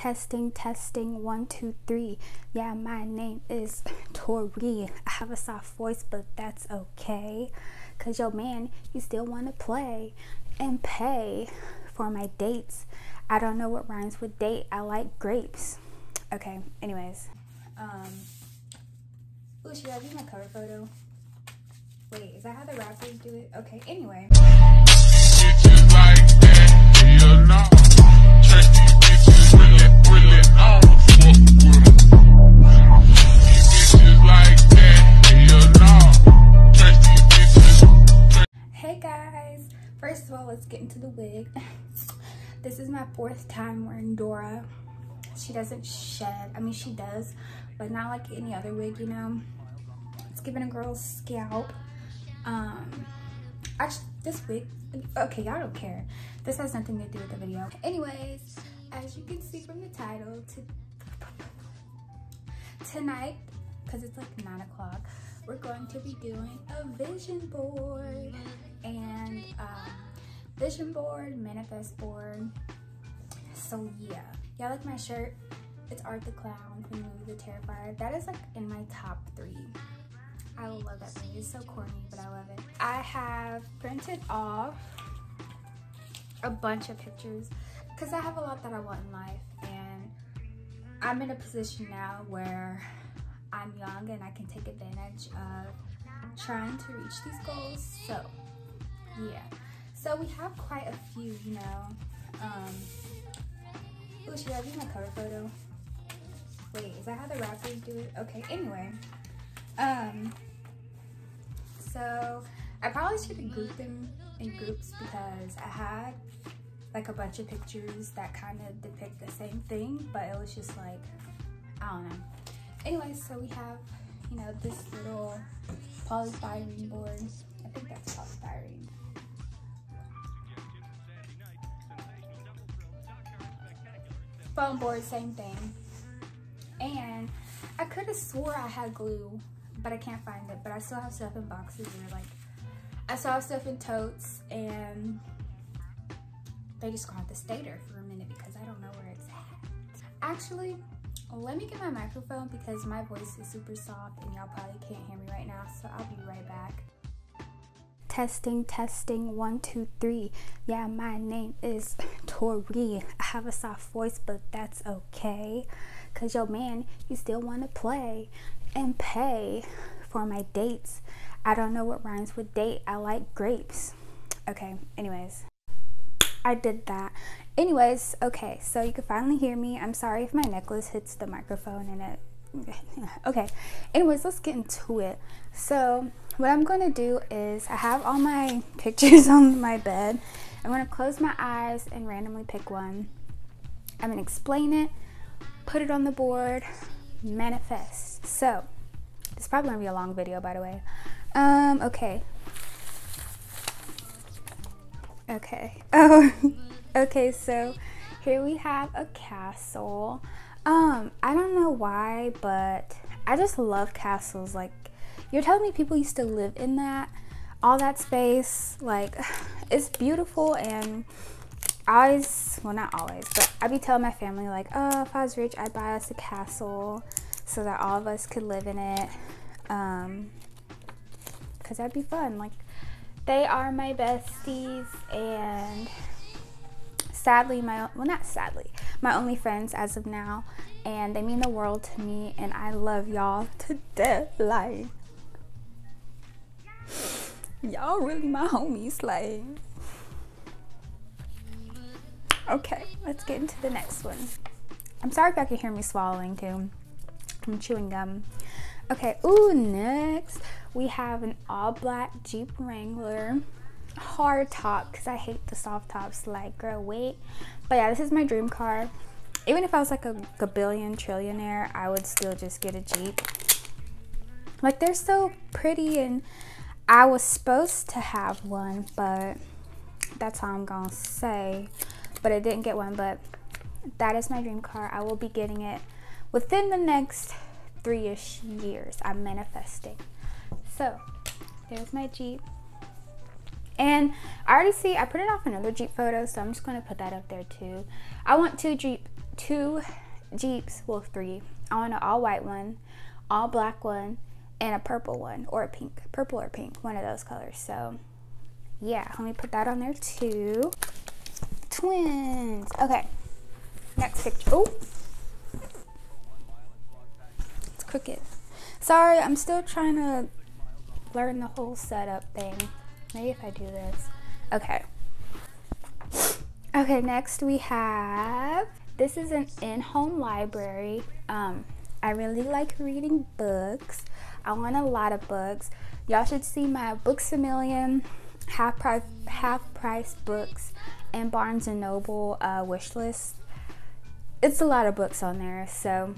Testing, testing, one, two, three. Yeah, my name is Tori. I have a soft voice, but that's okay. Cause yo man, you still wanna play and pay for my dates. I don't know what rhymes with date. I like grapes. Okay, anyways. Um oh should I do my cover photo? Wait, is that how the rappers do it? Okay, anyway. Hey guys, first of all, let's get into the wig. This is my fourth time wearing Dora. She doesn't shed, I mean she does, but not like any other wig, you know. It's giving a girl's scalp. Um, actually, this wig, okay, y'all don't care. This has nothing to do with the video. Anyways, as you can see from the title, to, tonight, because it's like 9 o'clock, we're going to be doing a vision board. And um, vision board, manifest board. So yeah, y'all like my shirt? It's Art the Clown from the movie The Terrifier. That is like in my top three. I love that movie. It's so corny, but I love it. I have printed off a bunch of pictures because I have a lot that I want in life and I'm in a position now where I'm young and I can take advantage of trying to reach these goals. So yeah. So we have quite a few, you know. Um, oh, should I do my cover photo? Wait, is that how the rappers do it? Okay, anyway. Um, so I probably should have grouped them in groups because I had like a bunch of pictures that kind of depict the same thing, but it was just like, I don't know. Anyway, so we have, you know, this little polystyrene board. I think that's polystyrene. Foam board, same thing. And I could have swore I had glue, but I can't find it. But I still have stuff in boxes or like, I still have stuff in totes and they just to stay there for a minute because I don't know where it's at. Actually, let me get my microphone because my voice is super soft and y'all probably can't hear me right now. So I'll be right back. Testing, testing, one, two, three. Yeah, my name is Tori. I have a soft voice, but that's okay. Cause yo man, you still wanna play and pay for my dates. I don't know what rhymes with date. I like grapes. Okay, anyways. I did that. Anyways, okay, so you can finally hear me. I'm sorry if my necklace hits the microphone and it okay anyways let's get into it so what i'm going to do is i have all my pictures on my bed. I'm going to close my eyes and randomly pick one. I'm going to explain it put it on the board manifest. So this is probably going to be a long video by the way. Um okay. Okay. Oh okay so here we have a castle. Um, I don't know why, but I just love castles. Like, you're telling me people used to live in that, all that space. Like, it's beautiful, and I always, well, not always, but I'd be telling my family, like, oh, if I was rich, I'd buy us a castle so that all of us could live in it. Um, because that'd be fun. Like, they are my besties, and sadly, my, well, not sadly, my only friends as of now and they mean the world to me and I love y'all to death like y'all really my homies like okay let's get into the next one. I'm sorry if I can hear me swallowing too. I'm chewing gum. Okay ooh next we have an all black Jeep Wrangler. Hard top because I hate the soft tops like girl wait. But yeah this is my dream car. Even if I was like a, a billion trillionaire I would still just get a Jeep. Like they're so pretty and I was supposed to have one but that's all I'm gonna say. But I didn't get one but that is my dream car. I will be getting it within the next three-ish years. I'm manifesting. So there's my Jeep. And I already see, I printed off another Jeep photo, so I'm just to put that up there too. I want two Jeep, two Jeeps, well, three. I want an all white one, all black one, and a purple one, or a pink. Purple or pink, one of those colors. So, yeah, let me put that on there too. Twins. Okay, next picture. Oh, it's crooked. Sorry, I'm still trying to learn the whole setup thing. Maybe if I do this. Okay. Okay, next we have this is an in-home library. Um, I really like reading books. I want a lot of books. Y'all should see my Books a Million half price half price books and Barnes and Noble uh, wish list. It's a lot of books on there, so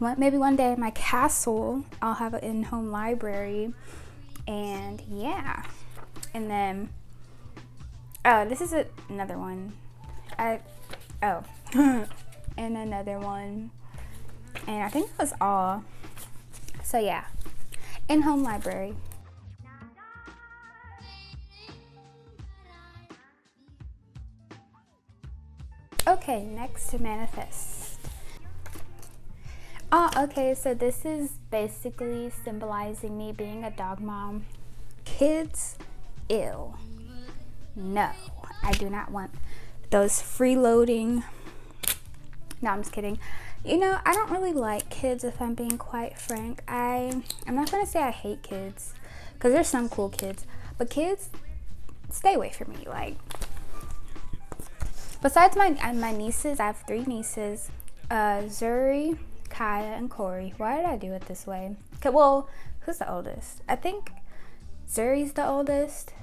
maybe one day in my castle I'll have an in-home library, and yeah, and then oh, this is a, another one. I Oh, and another one. And I think that was all. So yeah, in-home library. Okay, next to manifest. Oh, okay, so this is basically symbolizing me being a dog mom. Kids, ill. No, I do not want those freeloading. No, I'm just kidding. You know, I don't really like kids if I'm being quite frank. I I'm not gonna say I hate kids, because there's some cool kids, but kids, stay away from me. Like, besides my my nieces, I have three nieces, uh, Zuri, Kaya, and Corey. Why did I do it this way? Well, who's the oldest? I think Zuri's the oldest.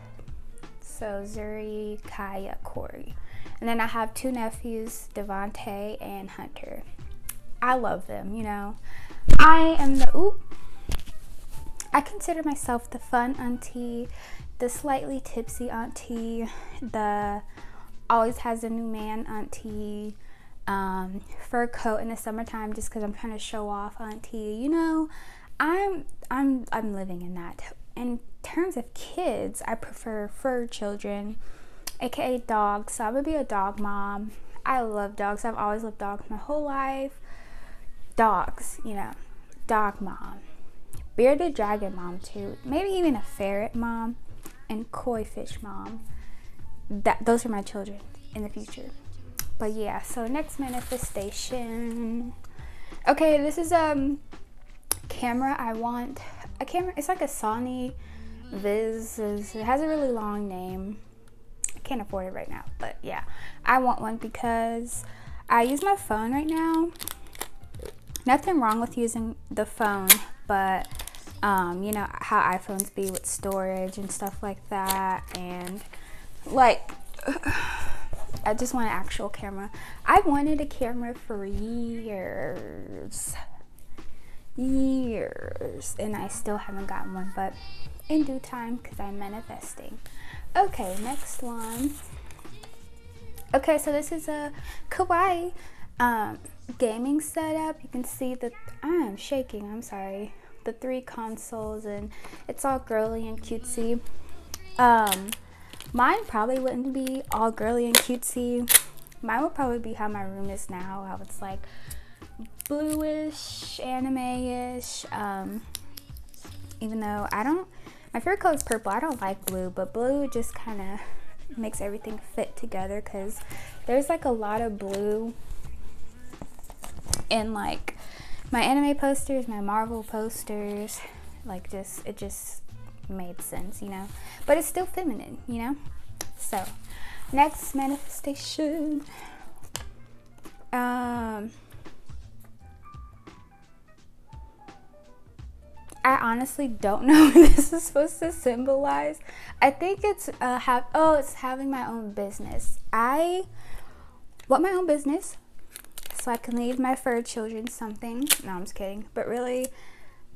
So Zuri, Kaya, Corey. And then I have two nephews, Devonte and Hunter. I love them, you know. I am the ooh. I consider myself the fun auntie, the slightly tipsy auntie, the always has a new man auntie, um, fur coat in the summertime just because I'm trying to show off auntie. You know, I'm I'm I'm living in that. In terms of kids, I prefer fur children aka dogs. So I'm gonna be a dog mom. I love dogs. I've always loved dogs my whole life. Dogs, you know, dog mom. Bearded dragon mom too. Maybe even a ferret mom and koi fish mom. That those are my children in the future. But yeah, so next manifestation. Okay, this is um camera I want a camera it's like a Sony Viz it has a really long name I can't afford it right now, but yeah, I want one because I use my phone right now. Nothing wrong with using the phone, but um, you know how iPhones be with storage and stuff like that, and like. I just want an actual camera. I wanted a camera for years. Years. And I still haven't gotten one, but in due time because I'm manifesting. Okay, next one. Okay, so this is a kawaii um, gaming setup. You can see that I'm shaking. I'm sorry. The three consoles and it's all girly and cutesy. Um, mine probably wouldn't be all girly and cutesy. Mine would probably be how my room is now. How it's like bluish, anime-ish. Um, even though I don't my favorite color is purple. I don't like blue, but blue just kind of makes everything fit together because there's like a lot of blue in like my anime posters, my Marvel posters. Like just, it just made sense, you know? But it's still feminine, you know? So, next manifestation. Um, I honestly don't know what this is supposed to symbolize. I think it's uh, have oh, it's having my own business. I want my own business so I can leave my fur children something. No, I'm just kidding. But really,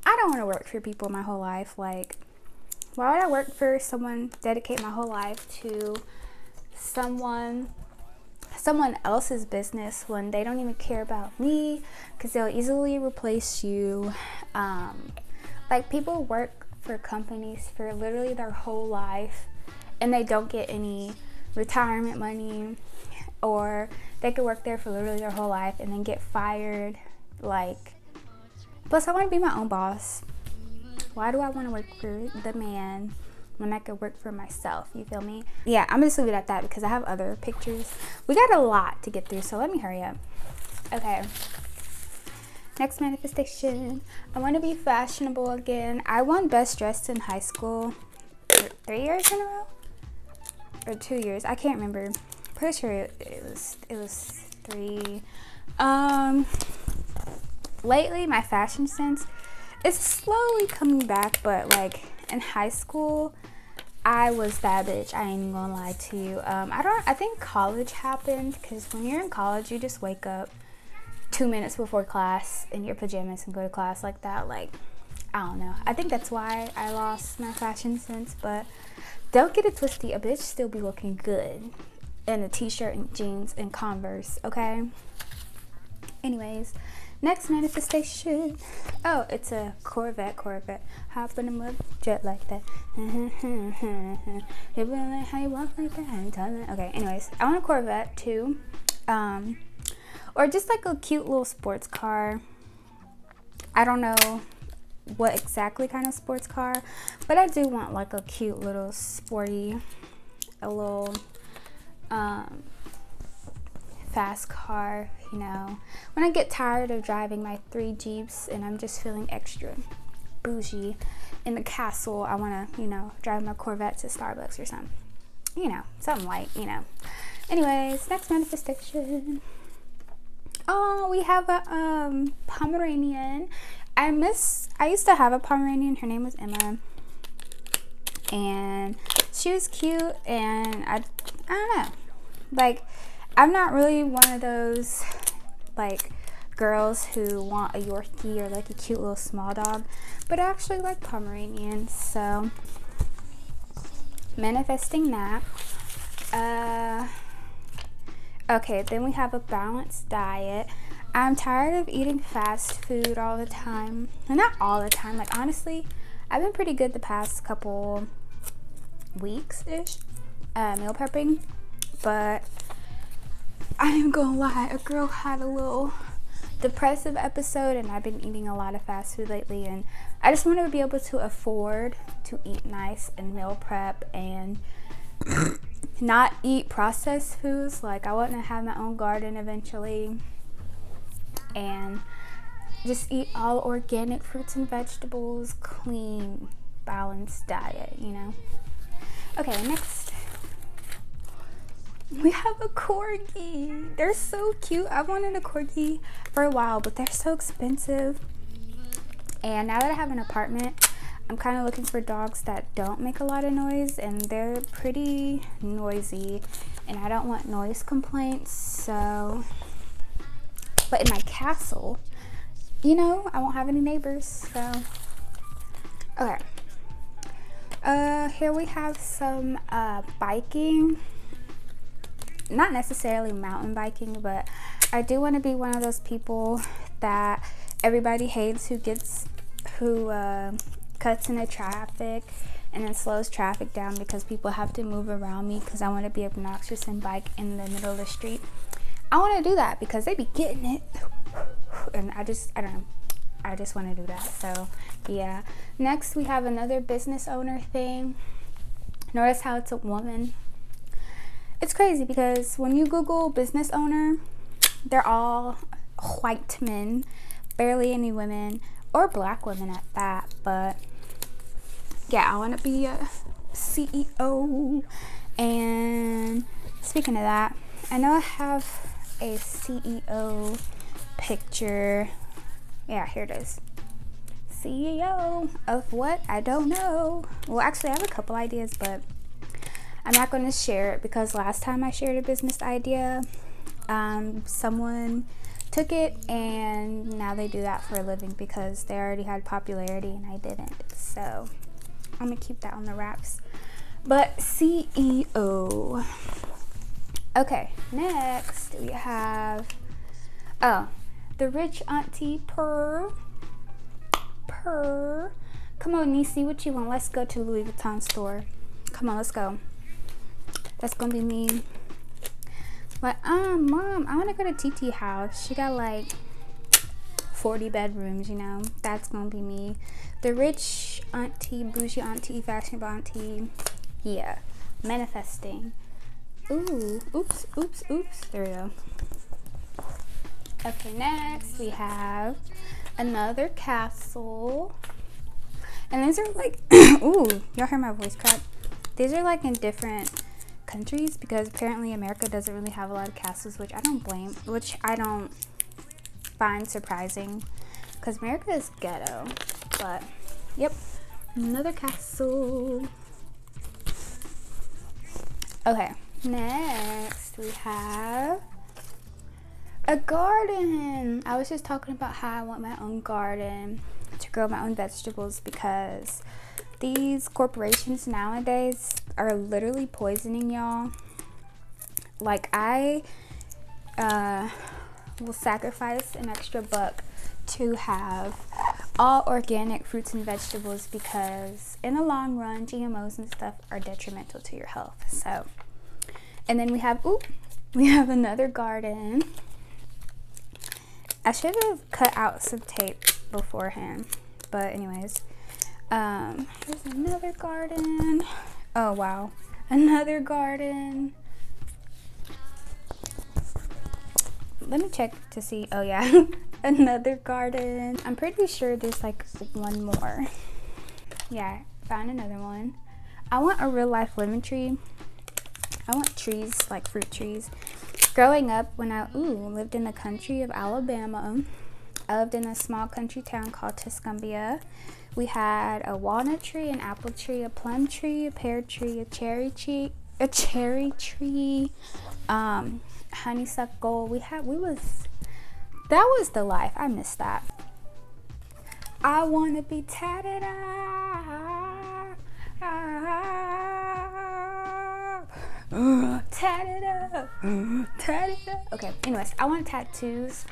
I don't want to work for people my whole life. Like, why would I work for someone, dedicate my whole life to someone someone else's business when they don't even care about me because they'll easily replace you um, like people work for companies for literally their whole life and they don't get any retirement money or they could work there for literally their whole life and then get fired. Like, plus, I want to be my own boss. Why do I want to work for the man when I could work for myself? You feel me? Yeah, I'm gonna leave it at that because I have other pictures. We got a lot to get through, so let me hurry up. Okay. Next manifestation. I want to be fashionable again. I won best dressed in high school three years in a row or two years. I can't remember. Pretty sure it, was it was three. Um, lately my fashion sense is slowly coming back, but like in high school, I was that bitch. I ain't gonna lie to you. Um, I don't. I think college happened because when you're in college, you just wake up two minutes before class in your pajamas and go to class like that. Like, I don't know. I think that's why I lost my fashion sense. But don't get it twisty. A bitch still be looking good in a t-shirt and jeans and Converse. Okay. Anyways, Next manifestation. Oh, it's a Corvette, Corvette. Hop in a mud jet like that. how you walk like that. Okay, anyways, I want a Corvette too. Um, or just like a cute little sports car. I don't know what exactly kind of sports car, but I do want like a cute little sporty, a little um, fast car, you know. When I get tired of driving my three Jeeps and I'm just feeling extra bougie in the castle, I want to, you know, drive my Corvette to Starbucks or something. You know, something light, you know. Anyways, next manifestation. Oh, we have a um, Pomeranian. I miss, I used to have a Pomeranian. Her name was Emma. And she was cute and I, I don't know. Like, I'm not really one of those like girls who want a Yorkie or like a cute little small dog, but I actually like Pomeranians, so manifesting that. Uh, okay, then we have a balanced diet. I'm tired of eating fast food all the time. Well, not all the time, like honestly, I've been pretty good the past couple weeks ish, uh, meal prepping, but I am gonna lie, a girl had a little depressive episode and I've been eating a lot of fast food lately and I just want to be able to afford to eat nice and meal prep and not eat processed foods. Like I want to have my own garden eventually and just eat all organic fruits and vegetables, clean, balanced diet, you know. Okay, next we have a corgi. They're so cute. i've wanted a corgi for a while, but they're so expensive. And now that I have an apartment, I'm kind of looking for dogs that don't make a lot of noise and they're pretty noisy and I don't want noise complaints. So, but in my castle, you know, I won't have any neighbors. So, okay. Uh, here we have some uh, biking not necessarily mountain biking, but I do want to be one of those people that everybody hates who gets who uh, cuts into traffic and then slows traffic down because people have to move around me because I want to be obnoxious and bike in the middle of the street. I want to do that because they be getting it, and I just I don't know. I just want to do that. So yeah. Next we have another business owner thing. Notice how it's a woman it's crazy because when you Google business owner, they're all white men, barely any women, or black women at that. But yeah, I want to be a CEO. And speaking of that, I know I have a CEO picture. Yeah, here it is. CEO of what? I don't know. Well, actually, I have a couple ideas, but I'm not going to share it because last time I shared a business idea, um, someone took it and now they do that for a living because they already had popularity and I didn't. So I'm going to keep that on the wraps. But CEO. Okay, next we have, oh, the rich auntie purr. Purr. Come on, Nisi, what you want? Let's go to Louis Vuitton store. Come on, let's go. That's gonna be me. But um, mom, I want to go to TT house. She got like 40 bedrooms, you know. That's gonna be me. The rich auntie, bougie auntie, fashionable auntie. Yeah, manifesting. Ooh, oops, oops, oops. There we go. Okay, next we have another castle. And these are like, ooh, y'all hear my voice crack? These are like in different countries because apparently America doesn't really have a lot of castles, which I don't blame, which I don't find surprising because America is ghetto. But, yep, another castle. Okay, next we have a garden. I was just talking about how I want my own garden to grow my own vegetables because these corporations nowadays are literally poisoning y'all. Like I uh, will sacrifice an extra buck to have all organic fruits and vegetables because in the long run GMOs and stuff are detrimental to your health. So and then we have ooh we have another garden. I should have cut out some tape beforehand. But anyways, um, here's another garden. Oh, wow. Another garden. Let me check to see. Oh, yeah. another garden. I'm pretty sure there's like one more. Yeah, found another one. I want a real life lemon tree. I want trees, like fruit trees. Growing up, when I ooh, lived in the country of Alabama, I lived in a small country town called Tuscumbia. We had a walnut tree, an apple tree, a plum tree, a pear tree, a cherry tree, a cherry tree, um, honeysuckle. We had we was that was the life. I miss that. I wanna be tatted up, tatted up, tatted up. Okay. Anyways, I want tattoos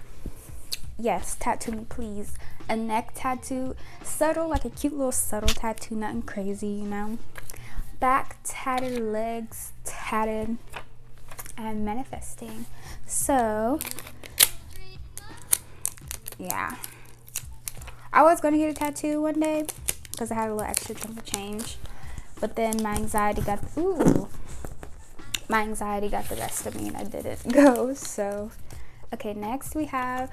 yes, tattoo me, please. A neck tattoo, subtle, like a cute little subtle tattoo, nothing crazy, you know. Back tatted, legs tatted, and manifesting. So, yeah. I was gonna get a tattoo one day because I had a little extra time to change, but then my anxiety got ooh, my anxiety got the best of me and I didn't go. So, okay, next we have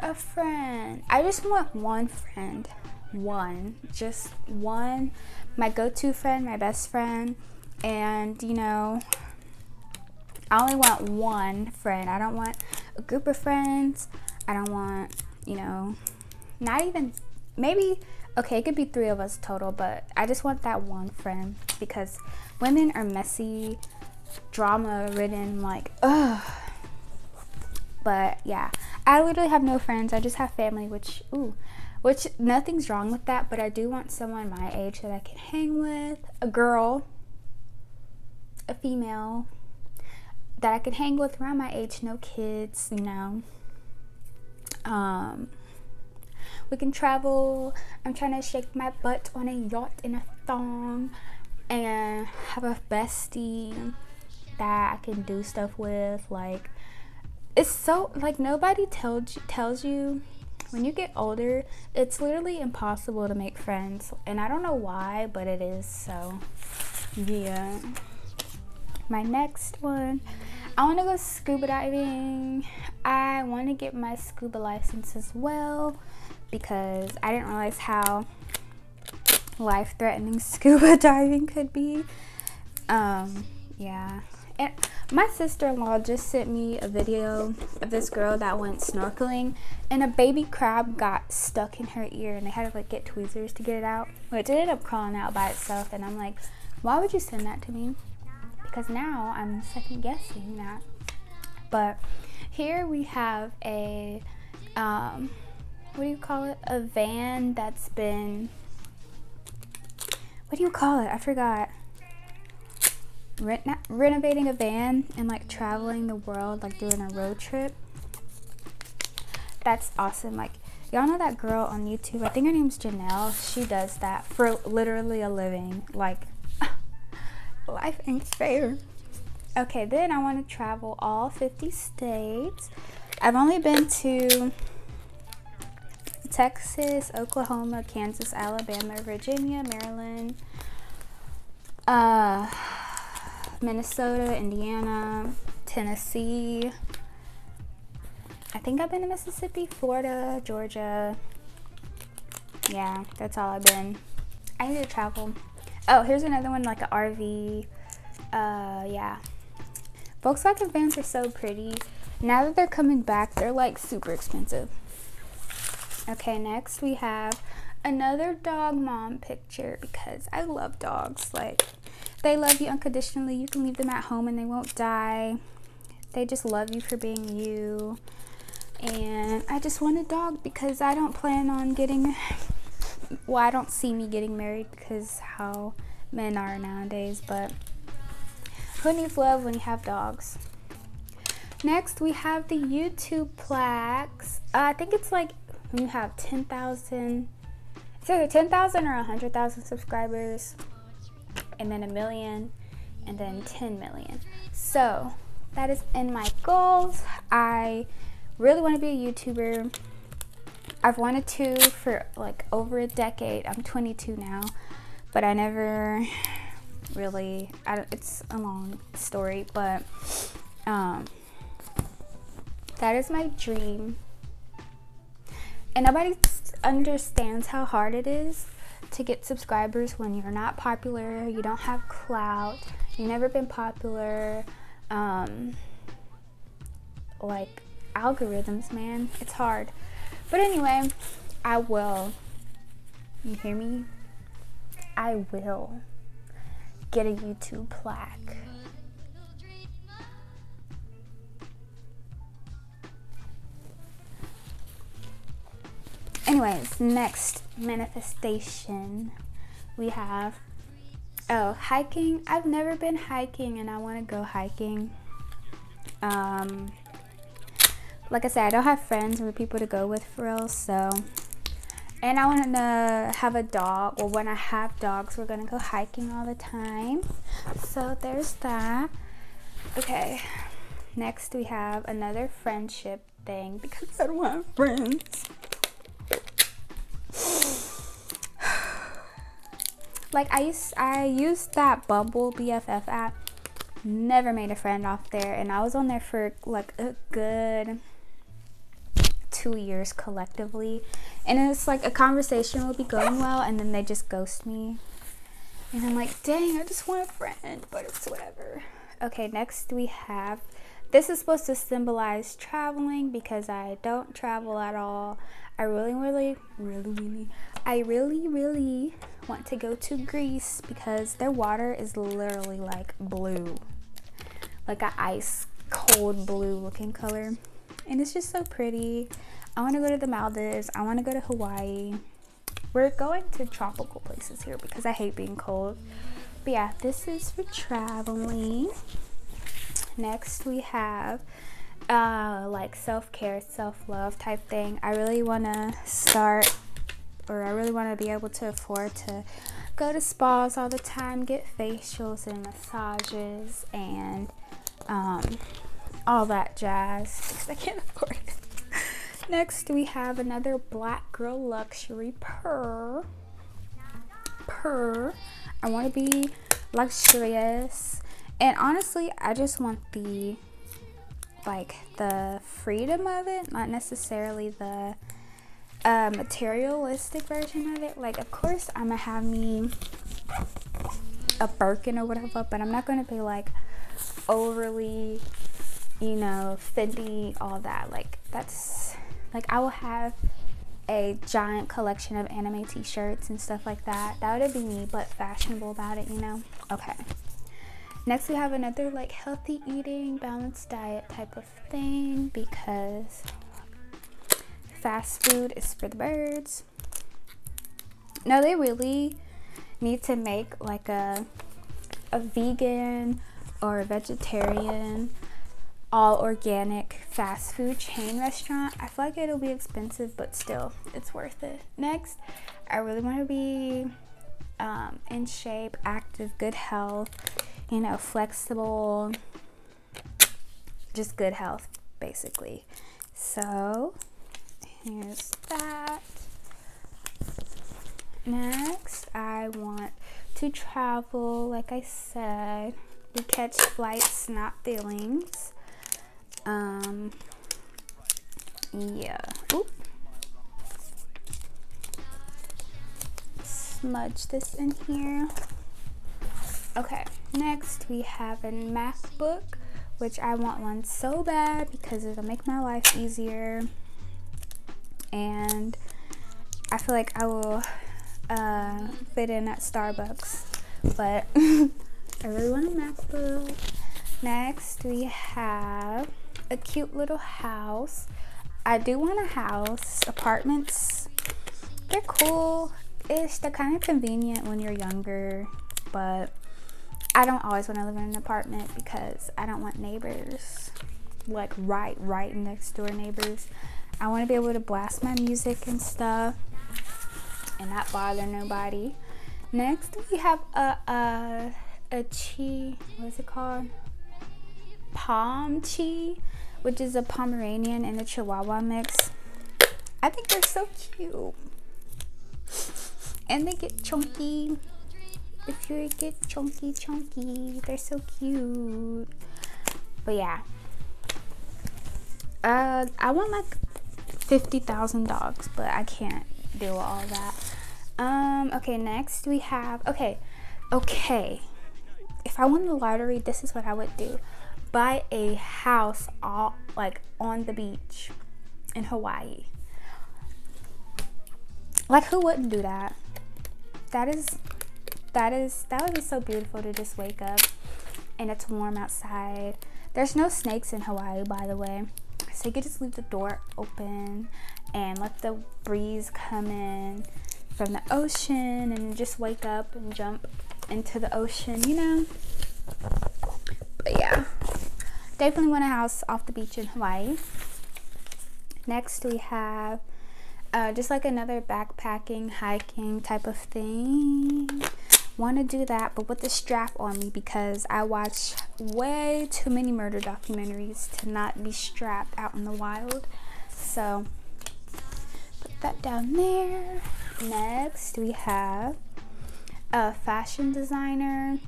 a friend. I just want one friend. One. Just one. My go to friend, my best friend. And, you know, I only want one friend. I don't want a group of friends. I don't want, you know, not even, maybe, okay, it could be three of us total, but I just want that one friend because women are messy, drama ridden, like, ugh. But yeah, I literally have no friends. I just have family, which, ooh, which nothing's wrong with that, but I do want someone my age that I can hang with, a girl, a female that I can hang with around my age, no kids, you know. Um, we can travel. I'm trying to shake my butt on a yacht in a thong and have a bestie that I can do stuff with, like it's so like nobody tells you, tells you when you get older it's literally impossible to make friends and i don't know why but it is so. Yeah. My next one i want to go scuba diving. I want to get my scuba license as well because i didn't realize how life-threatening scuba diving could be. Um yeah and my sister-in-law just sent me a video of this girl that went snorkeling and a baby crab got stuck in her ear and they had to like get tweezers to get it out. Which it ended up crawling out by itself and I'm like, why would you send that to me? Because now I'm second guessing that. But here we have a um, what do you call it? A van that's been what do you call it? I forgot renovating a van and like traveling the world, like doing a road trip. That's awesome. Like, y'all know that girl on YouTube? I think her name's Janelle. She does that for literally a living. Like, life ain't fair. Okay, then I want to travel all 50 states. I've only been to Texas, Oklahoma, Kansas, Alabama, Virginia, Maryland, uh, Minnesota, Indiana, Tennessee. I think I've been to Mississippi, Florida, Georgia. Yeah, that's all I've been. I need to travel. Oh, here's another one like an RV. Uh, yeah. Volkswagen vans are so pretty. Now that they're coming back, they're like super expensive. Okay, next we have another dog mom picture because I love dogs. Like, they love you unconditionally. You can leave them at home and they won't die. They just love you for being you. And I just want a dog because I don't plan on getting, well, I don't see me getting married because how men are nowadays. But who needs love when you have dogs? Next, we have the YouTube plaques. Uh, I think it's like when you have 10,000, it's either 10,000 or 100,000 subscribers, and then a million, and then 10 million. So that is in my goals. I really want to be a YouTuber. I've wanted to for like over a decade. I'm 22 now, but I never really, I, it's a long story, but um, that is my dream and nobody understands how hard it is to get subscribers when you're not popular, you don't have clout, you've never been popular. Um, like algorithms, man, it's hard. But anyway, I will. You hear me? I will get a YouTube plaque. Anyways, next manifestation we have oh hiking. I've never been hiking and I want to go hiking. Um, like I said, I don't have friends or people to go with for real, so. And I want to have a dog. Well, when I have dogs, we're gonna go hiking all the time. So there's that. Okay. Next, we have another friendship thing because I don't have friends. Like I used I used that Bumble BFF app. Never made a friend off there, and I was on there for like a good two years collectively. And it's like a conversation will be going well, and then they just ghost me. And I'm like, dang, I just want a friend, but it's whatever. Okay, next we have this is supposed to symbolize traveling because I don't travel at all. I really, really, really, really, I really, really want to go to Greece because their water is literally like blue, like an ice cold blue looking color. And it's just so pretty. I want to go to the Maldives. I want to go to Hawaii. We're going to tropical places here because I hate being cold. But yeah, this is for traveling. Next we have uh, like self-care, self-love type thing. I really want to start or I really want to be able to afford to go to spas all the time, get facials and massages and um, all that jazz because I can't afford it. Next, we have another Black Girl Luxury Purr. Purr. I want to be luxurious. And honestly, I just want the like the freedom of it, not necessarily the uh, materialistic version of it. Like, of course, I'm gonna have me a Birkin or whatever, but I'm not gonna be like overly, you know, Fendi, all that. Like, that's like I will have a giant collection of anime t-shirts and stuff like that. That would be me, but fashionable about it, you know? Okay. Next, we have another like healthy eating, balanced diet type of thing because fast food is for the birds. Now they really need to make like a a vegan or a vegetarian all organic fast food chain restaurant. I feel like it'll be expensive, but still, it's worth it. Next, I really want to be um, in shape, active, good health, you know, flexible, just good health, basically. So, here's that. Next, I want to travel, like I said. We catch flights, not feelings. Um, yeah. Oop. Smudge this in here. Okay, next we have a MacBook, which I want one so bad because it'll make my life easier. And I feel like I will uh, fit in at Starbucks, but I really want a MacBook. Next, we have a cute little house. I do want a house. Apartments, they're cool ish. They're kind of convenient when you're younger, but I don't always want to live in an apartment because I don't want neighbors like right, right next door neighbors. I want to be able to blast my music and stuff and not bother nobody. Next, we have a a a chi. What is it called? Pomchi, which is a Pomeranian and a Chihuahua mix. I think they're so cute, and they get chunky if you get chunky chunky they're so cute. But yeah. Uh i want like 50,000 dogs but i can't do all that. Um okay next we have okay okay. If i won the lottery this is what i would do. Buy a house all like on the beach in hawaii. Like who wouldn't do that? That is that is that would be so beautiful to just wake up and it's warm outside. There's no snakes in Hawaii, by the way. So you could just leave the door open and let the breeze come in from the ocean and just wake up and jump into the ocean, you know? But yeah, definitely want a house off the beach in Hawaii. Next, we have uh, just like another backpacking, hiking type of thing want to do that but with the strap on me because I watch way too many murder documentaries to not be strapped out in the wild. So put that down there. Next we have a fashion designer.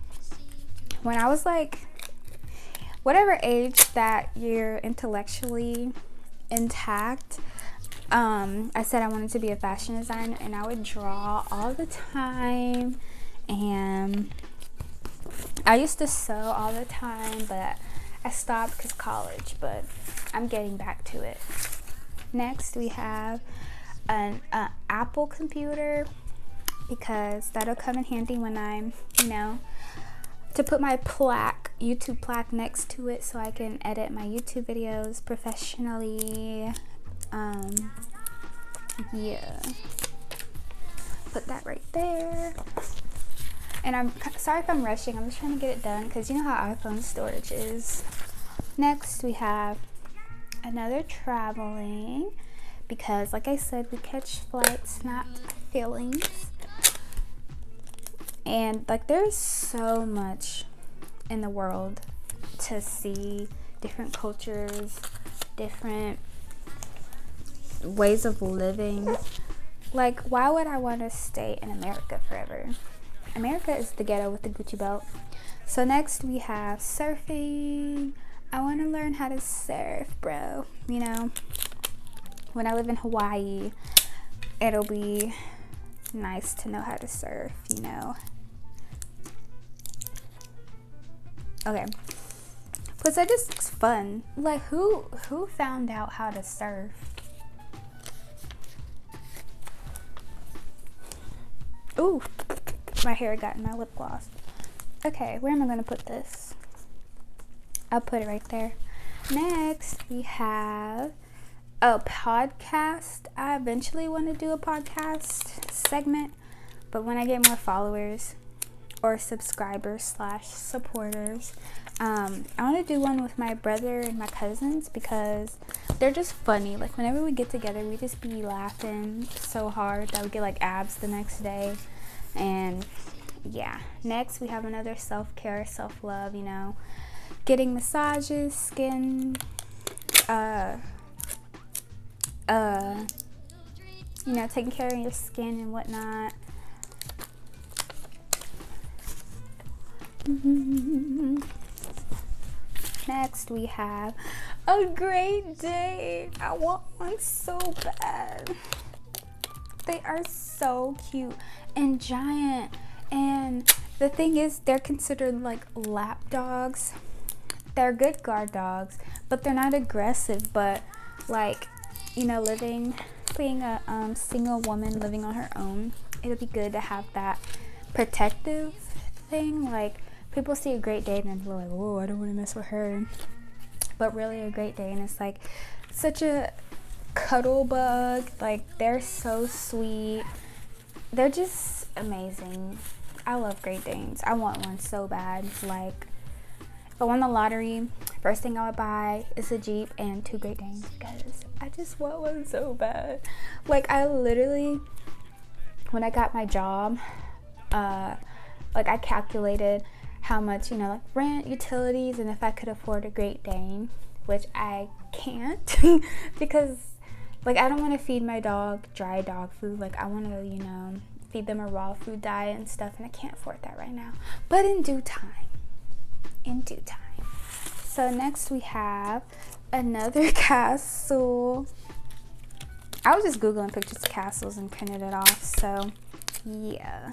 When I was like whatever age that you're intellectually intact um, I said I wanted to be a fashion designer and I would draw all the time and I used to sew all the time, but I stopped because college, but I'm getting back to it. Next, we have an Apple computer because that'll come in handy when I'm, you know, to put my plaque, YouTube plaque next to it so I can edit my YouTube videos professionally. Um, yeah. Put that right there. And I'm sorry if I'm rushing. I'm just trying to get it done because you know how iPhone storage is. Next, we have another traveling because, like I said, we catch flights, not feelings. And like, there's so much in the world to see different cultures, different ways of living. Like, why would I want to stay in America forever? America is the ghetto with the Gucci belt. So next we have surfing. I want to learn how to surf, bro. You know, when I live in Hawaii, it'll be nice to know how to surf, you know. Okay. Plus I just looks fun. Like who who found out how to surf? Ooh, my hair got in my lip gloss. Okay, where am I going to put this? I'll put it right there. Next, we have a podcast. I eventually want to do a podcast segment, but when I get more followers or subscribers slash supporters, um, I want to do one with my brother and my cousins because they're just funny. Like whenever we get together, we just be laughing so hard that we get like abs the next day and yeah next we have another self-care self-love you know getting massages, skin, uh, uh, you know, taking care of your skin and whatnot. Next, we have a Great Dane. I want one so bad. They are so cute and giant. And the thing is, they're considered like lap dogs. They're good guard dogs, but they're not aggressive. But like, you know, living, being a um, single woman living on her own, it'll be good to have that protective thing. Like, people see a Great Dane and they're like, oh, I don't want to mess with her. But really, a Great Dane is like such a cuddle bug. Like, they're so sweet. They're just amazing. I love Great Danes. I want one so bad. Like, if I won the lottery, first thing I would buy is a Jeep and two Great Danes because I just want one so bad. Like, I literally, when I got my job, uh, like, I calculated how much, you know, like rent, utilities, and if I could afford a Great Dane, which I can't because, like, I don't want to feed my dog dry dog food. Like, I want to, you know, feed them a raw food diet and stuff, and I can't afford that right now. But in due time, in due time. So, next we have another castle. I was just Googling pictures of castles and printed it off, so yeah.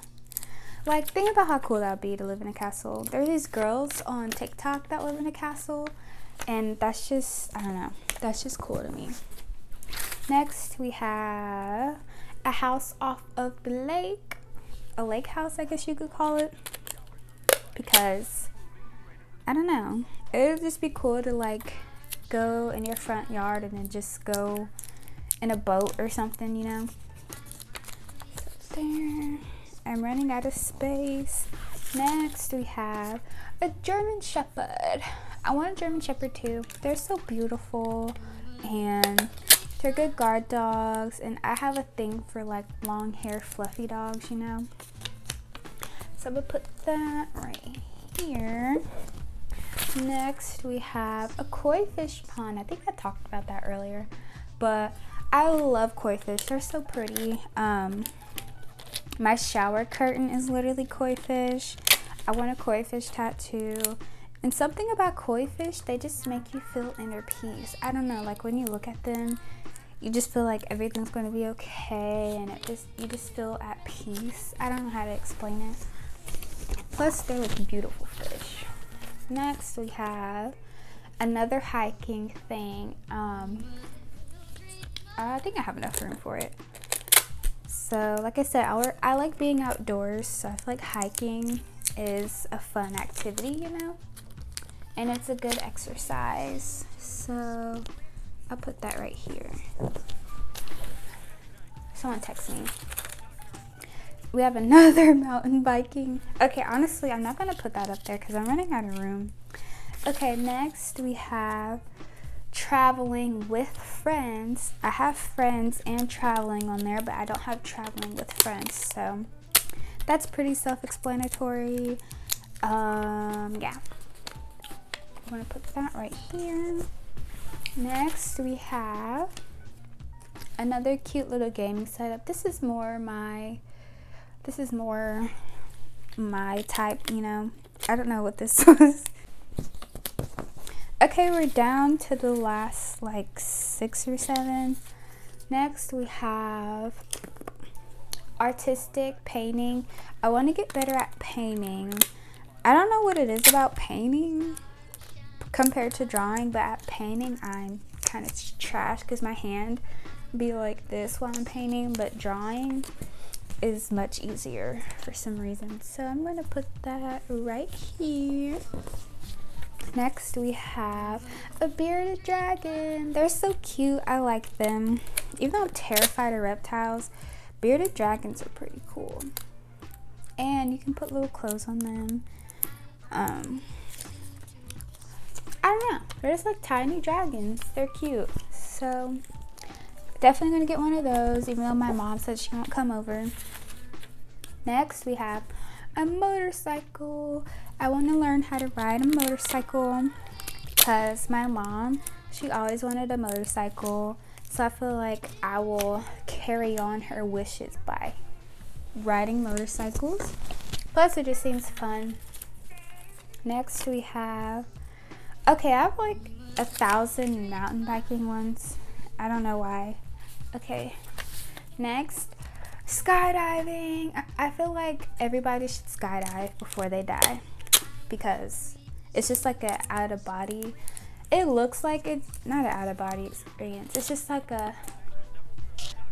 Like, think about how cool that would be to live in a castle. There are these girls on TikTok that live in a castle, and that's just, I don't know, that's just cool to me. Next, we have a house off of the lake. A lake house, I guess you could call it. Because, I don't know, it would just be cool to, like, go in your front yard and then just go in a boat or something, you know? There. I'm running out of space. Next, we have a German Shepherd. I want a German Shepherd too. They're so beautiful and they're good guard dogs. And I have a thing for like long hair, fluffy dogs, you know. So I'm gonna put that right here. Next, we have a koi fish pond. I think I talked about that earlier, but I love koi fish. They're so pretty. Um, my shower curtain is literally koi fish. I want a koi fish tattoo. And something about koi fish, they just make you feel inner peace. I don't know, like when you look at them, you just feel like everything's going to be okay and it just you just feel at peace. I don't know how to explain it. Plus, they're like beautiful fish. Next, we have another hiking thing. Um, I think I have enough room for it. So, like I said, I, I like being outdoors, so I feel like hiking is a fun activity, you know? And it's a good exercise. So, I'll put that right here. Someone text me. We have another mountain biking. Okay, honestly, I'm not to put that up there because I'm running out of room. Okay, next we have traveling with friends. I have friends and traveling on there, but I don't have traveling with friends. So that's pretty self-explanatory. Um, yeah. I'm gonna put that right here. Next, we have another cute little gaming setup. This is more my, this is more my type, you know. I don't know what this was. Okay, we're down to the last like six or seven. Next, we have artistic painting. I want to get better at painting. I don't know what it is about painting compared to drawing, but at painting, I'm kind of trash because my hand be like this while I'm painting, but drawing is much easier for some reason. So I'm going to put that right here. Next, we have a bearded dragon. They're so cute. I like them. Even though I'm terrified of reptiles, bearded dragons are pretty cool. And you can put little clothes on them. Um, I don't know. They're just like tiny dragons. They're cute. So, definitely to get one of those, even though my mom said she won't come over. Next, we have a motorcycle. I want to learn how to ride a motorcycle. because my mom, she always wanted a motorcycle. So I feel like I will carry on her wishes by riding motorcycles. Plus, it just seems fun. Next, we have. Okay, I have like a thousand mountain biking ones. I don't know why. Okay. Next, skydiving. I feel like everybody should skydive before they die because it's just like a out of body. It looks like it's not an out of body experience. It's just like a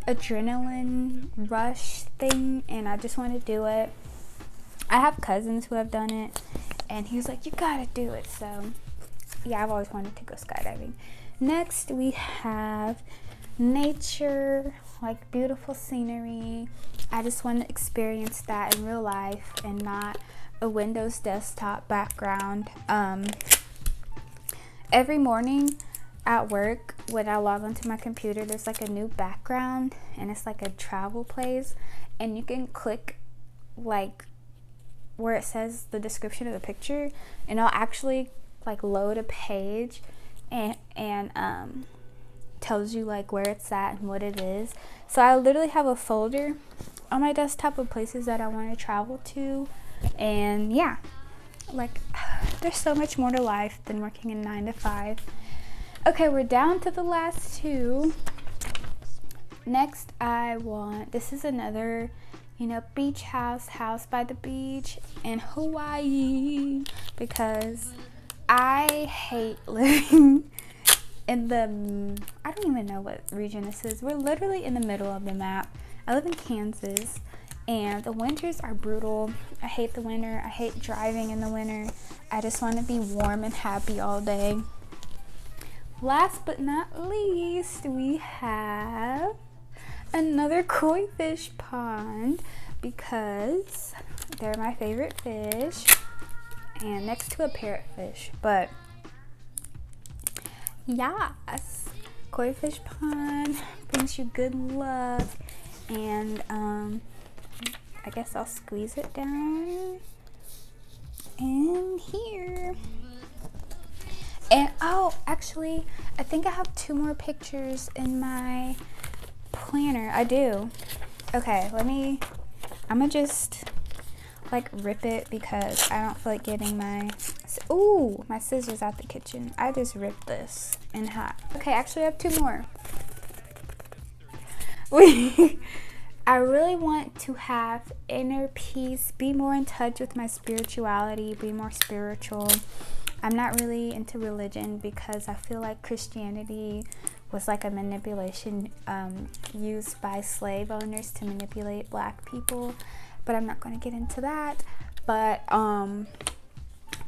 adrenaline rush thing and I just want to do it. I have cousins who have done it and he was like, You gotta do it. So, yeah, I've always wanted to go skydiving. Next, we have nature, like beautiful scenery. I just want to experience that in real life and not a Windows desktop background. Um, every morning at work, when I log onto my computer, there's like a new background and it's like a travel place, and you can click like where it says the description of the picture, and I'll actually like load a page and and um tells you like where it's at and what it is. So I literally have a folder on my desktop of places that I want to travel to and yeah. Like there's so much more to life than working in 9 to 5. Okay, we're down to the last two. Next I want this is another you know, beach house, house by the beach in Hawaii because I hate living in the, I don't even know what region this is. We're literally in the middle of the map. I live in Kansas and the winters are brutal. I hate the winter. I hate driving in the winter. I just want to be warm and happy all day. Last but not least, we have another koi fish pond because they're my favorite fish and next to a parrotfish but yes koi fish pond brings you good luck and um I guess I'll squeeze it down in here and oh actually I think I have two more pictures in my planner. I do. Okay, let me, I'm gonna just like rip it because I don't feel like getting my, ooh, my scissors out the kitchen. I just ripped this in half. Okay, actually I have two more. We, I really want to have inner peace, be more in touch with my spirituality, be more spiritual. I'm not really into religion because I feel like Christianity was like a manipulation um, used by slave owners to manipulate black people. But I'm not going to get into that. But, um,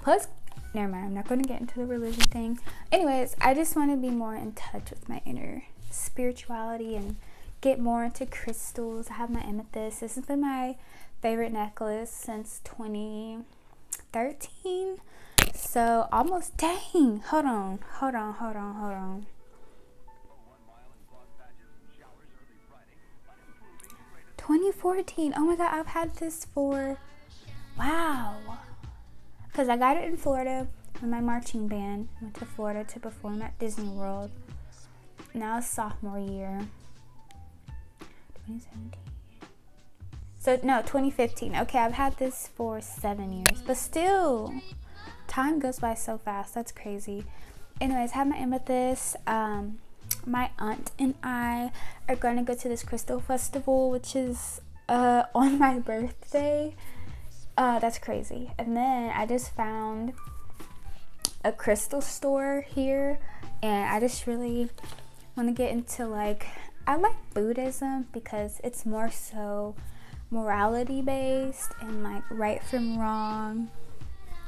plus, never mind, I'm not going to get into the religion thing. Anyways, I just want to be more in touch with my inner spirituality and get more into crystals. I have my amethyst. This has been my favorite necklace since 2013. So almost, dang, hold on, hold on, hold on, hold on. 2014. Oh my god, I've had this for wow. Cuz I got it in Florida with my marching band. Went to Florida to perform at Disney World. Now it's sophomore year. 2017. So no, 2015. Okay, I've had this for 7 years, but still time goes by so fast. That's crazy. Anyways, have my amethyst um my aunt and I are going to go to this crystal festival, which is uh, on my birthday. Uh, that's crazy. And then I just found a crystal store here, and I just really want to get into like, I like Buddhism because it's more so morality based and like right from wrong,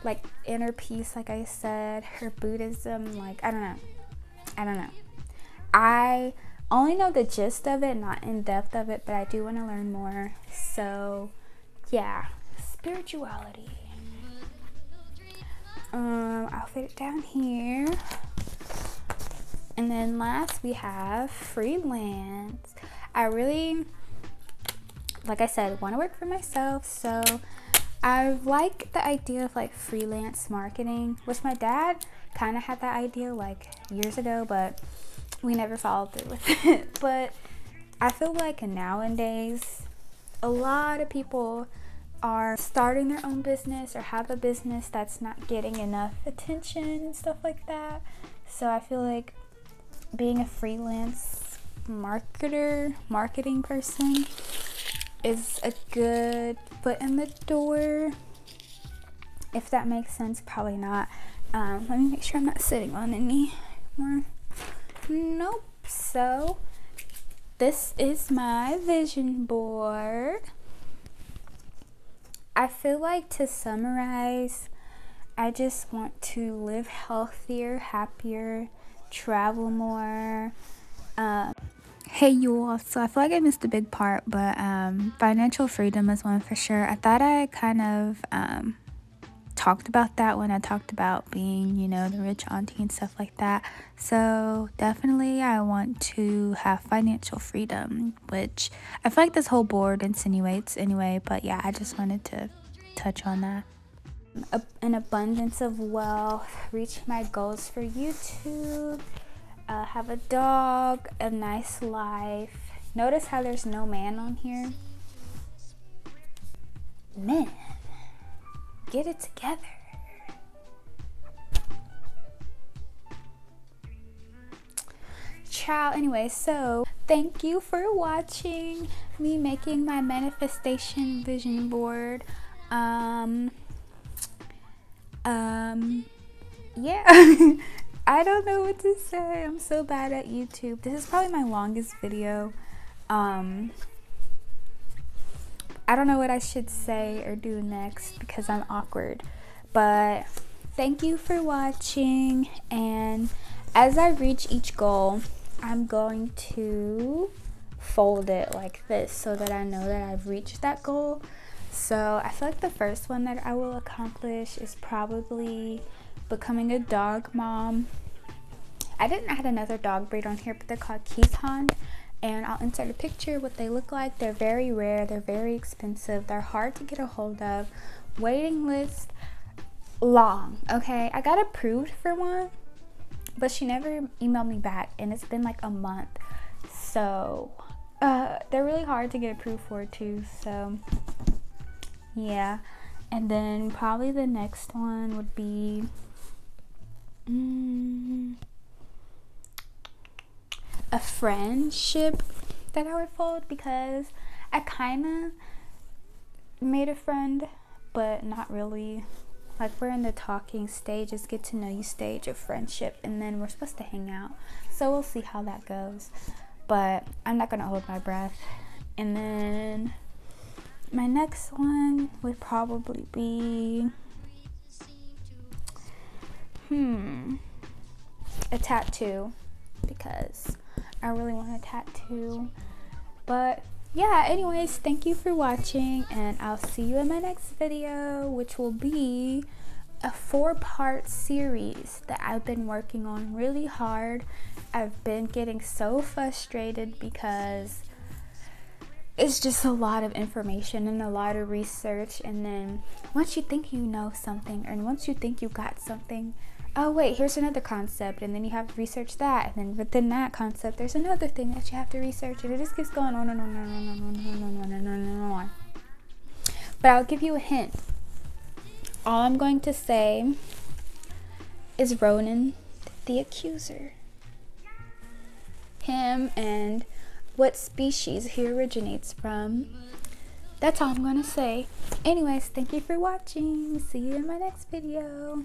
like inner peace, like I said, her Buddhism, like, I don't know. I don't know. I only know the gist of it, not in depth of it, but I do want to learn more. So, yeah, spirituality. Um, I'll fit it down here. And then last we have freelance. I really, like I said, want to work for myself. So I like the idea of like freelance marketing, which my dad kind of had that idea like years ago, but we never followed through with it. but I feel like nowadays, a lot of people are starting their own business or have a business that's not getting enough attention and stuff like that. So I feel like being a freelance marketer, marketing person is a good foot in the door. If that makes sense, probably not. Um, let me make sure I'm not sitting on any more. Nope. So this is my vision board. I feel like to summarize, I just want to live healthier, happier, travel more. Um, hey you all, so I feel like I missed a big part, but um, financial freedom is one for sure. I thought I kind of um, talked about that when I talked about being, you know, the rich auntie and stuff like that. So definitely I want to have financial freedom, which I feel like this whole board insinuates anyway, but yeah, I just wanted to touch on that. An abundance of wealth, reach my goals for YouTube, uh, have a dog, a nice life. Notice how there's no man on here? Men get it together. Ciao. Anyway, so thank you for watching me making my manifestation vision board. Um, um, yeah. I don't know what to say. I'm so bad at YouTube. This is probably my longest video. Um, I don't know what I should say or do next because I'm awkward. But thank you for watching. And as I reach each goal, I'm going to fold it like this so that I know that I've reached that goal. So I feel like the first one that I will accomplish is probably becoming a dog mom. I didn't add another dog breed on here, but they're called Keeshond and I'll insert a picture what they look like. They're very rare, they're very expensive, they're hard to get a hold of. Waiting list long, okay? I got approved for one, but she never emailed me back and it's been like a month. So, uh, they're really hard to get approved for too, so yeah. And then probably the next one would be mm, a friendship that I would fold because I kind of made a friend, but not really. Like we're in the talking stage, just get to know you stage of friendship, and then we're supposed to hang out. So we'll see how that goes. But I'm not gonna hold my breath. And then my next one would probably be hmm a tattoo because I really want a tattoo. But yeah, anyways, thank you for watching and I'll see you in my next video, which will be a four-part series that I've been working on really hard. I've been getting so frustrated because it's just a lot of information and a lot of research and then once you think you know something and once you think you got something oh wait here's another concept and then you have to research that and then within that concept there's another thing that you have to research and it just keeps going on and on and on and on and on and on and on and on. But i'll give you a hint. All i'm going to say is ronan the accuser. Him and what species he originates from. That's all i'm going to say. Anyways thank you for watching. See you in my next video